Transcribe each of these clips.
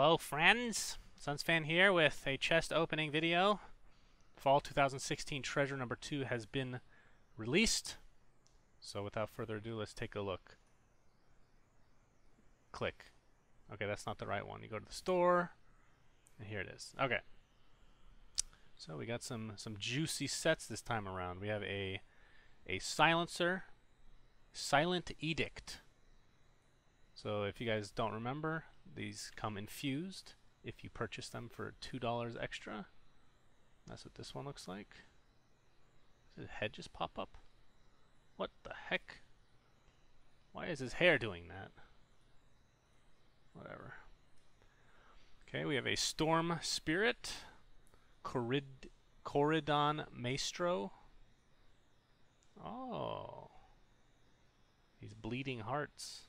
Hello, friends. Sunsfan here with a chest opening video. Fall 2016 treasure number two has been released. So without further ado, let's take a look. Click. Okay, that's not the right one. You go to the store, and here it is. Okay. So we got some some juicy sets this time around. We have a a silencer, silent edict. So if you guys don't remember, these come infused if you purchase them for $2 extra. That's what this one looks like. Does his head just pop up? What the heck? Why is his hair doing that? Whatever. Okay, we have a Storm Spirit, Corrid Corridon Maestro. Oh. These bleeding hearts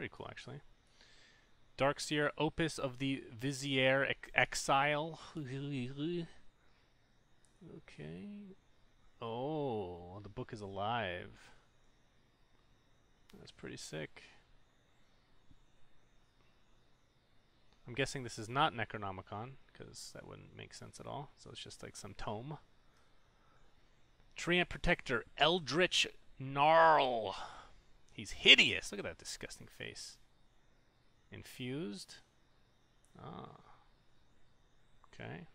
pretty cool, actually. Darkseer, Opus of the Vizier ex Exile. okay. Oh, the book is alive. That's pretty sick. I'm guessing this is not Necronomicon, because that wouldn't make sense at all. So it's just like some tome. Treant Protector, Eldritch Gnarl. He's hideous. Look at that disgusting face. Infused. Ah. Okay.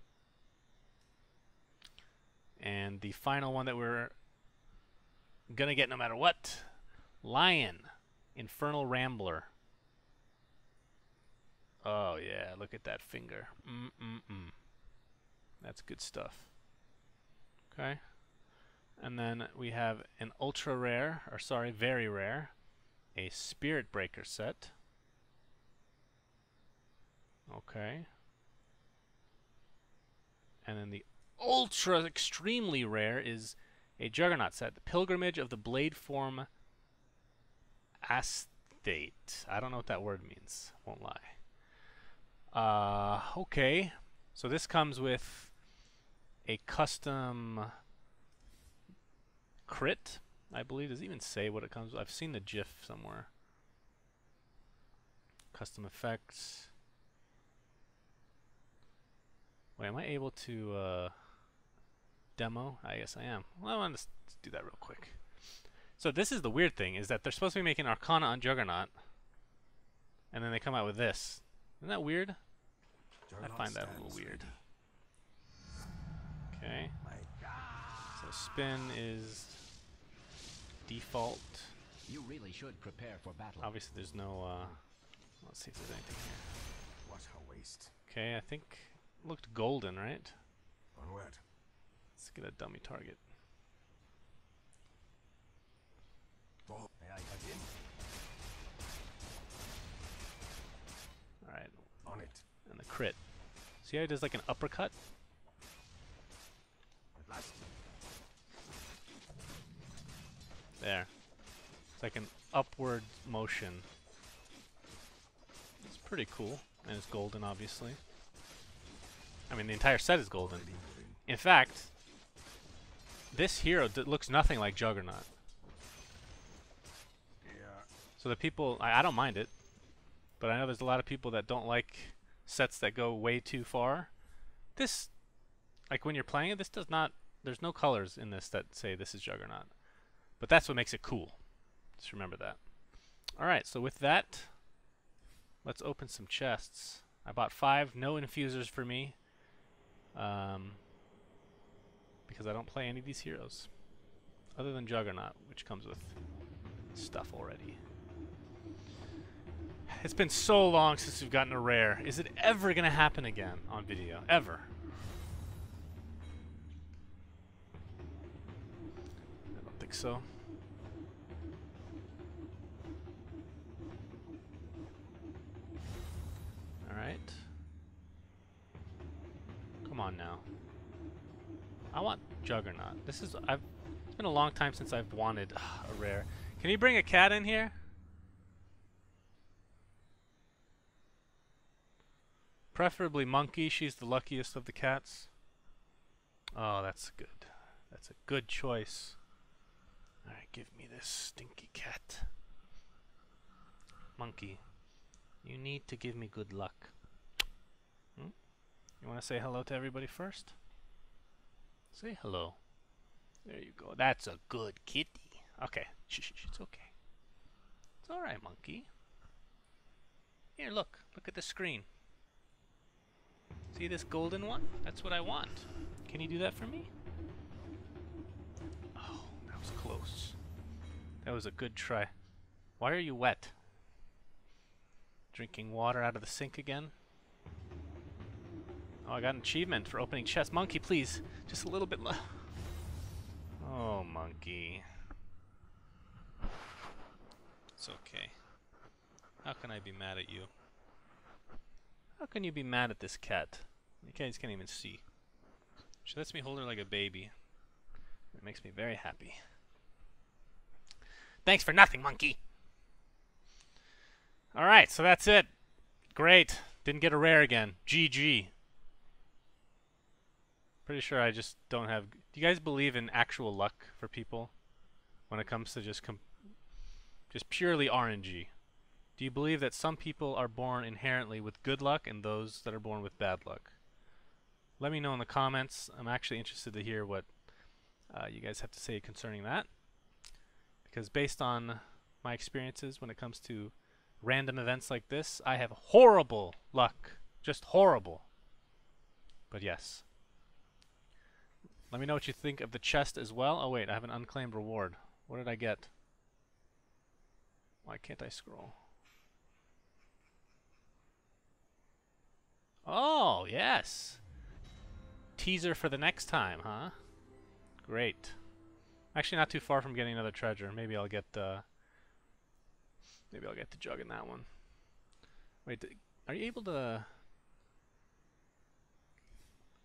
And the final one that we're gonna get no matter what. Lion. Infernal Rambler. Oh yeah, look at that finger. Mm-mm-mm. That's good stuff. Okay. And then we have an ultra rare, or sorry, very rare, a Spirit Breaker set. Okay. And then the ultra extremely rare is a Juggernaut set, the Pilgrimage of the Blade Form Aesthete. I don't know what that word means, won't lie. Uh, okay. So this comes with a custom crit I believe. Does it even say what it comes with? I've seen the GIF somewhere. Custom effects. Wait, am I able to uh, demo? I guess I am. Well, I want to do that real quick. So this is the weird thing, is that they're supposed to be making Arcana on Juggernaut, and then they come out with this. Isn't that weird? Juggernaut I find that a little weird. Okay. So spin is default. You really should prepare for battle. Obviously, there's no. Uh, let's see if there's anything here. What a waste. Okay, I think looked golden, right? Onward. Let's get a dummy target. Oh, may I cut in? All right. On it. And the crit. See how he does like an uppercut? There. It's like an upward motion. It's pretty cool. And it's golden, obviously. I mean, the entire set is golden. In fact, this hero looks nothing like Juggernaut. Yeah. So the people, I, I don't mind it, but I know there's a lot of people that don't like sets that go way too far. This, like when you're playing it, this does not, there's no colors in this that say this is Juggernaut. But that's what makes it cool. Just remember that. Alright, so with that, let's open some chests. I bought five, no infusers for me. Um, because I don't play any of these heroes. Other than Juggernaut, which comes with stuff already. It's been so long since we've gotten a rare. Is it ever going to happen again on video? Ever? I don't think so. Alright. Come on now. I want Juggernaut. This is I've it's been a long time since I've wanted uh, a rare. Can you bring a cat in here? Preferably monkey, she's the luckiest of the cats. Oh, that's good. That's a good choice. Alright, give me this stinky cat. Monkey. You need to give me good luck. You want to say hello to everybody first? Say hello. There you go. That's a good kitty. Okay. Shh, shh, shh, it's okay. It's alright, monkey. Here, look. Look at the screen. See this golden one? That's what I want. Can you do that for me? Oh, that was close. That was a good try. Why are you wet? Drinking water out of the sink again? Oh, I got an achievement for opening chest. Monkey, please. Just a little bit. Oh, monkey. It's okay. How can I be mad at you? How can you be mad at this cat? You guys can't even see. She lets me hold her like a baby. It makes me very happy. Thanks for nothing, monkey! Alright, so that's it. Great. Didn't get a rare again. GG. Pretty sure I just don't have... Do you guys believe in actual luck for people? When it comes to just com just purely RNG? Do you believe that some people are born inherently with good luck and those that are born with bad luck? Let me know in the comments. I'm actually interested to hear what uh, you guys have to say concerning that. Because based on my experiences when it comes to random events like this, I have horrible luck. Just horrible. But yes. Let me know what you think of the chest as well. Oh wait, I have an unclaimed reward. What did I get? Why can't I scroll? Oh, yes. Teaser for the next time, huh? Great. Actually, not too far from getting another treasure. Maybe I'll get uh, maybe I'll get the jug in that one. Wait, are you able to?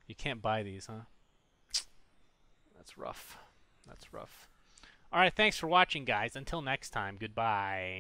You can't buy these, huh? That's rough. That's rough. All right, thanks for watching, guys. Until next time, goodbye.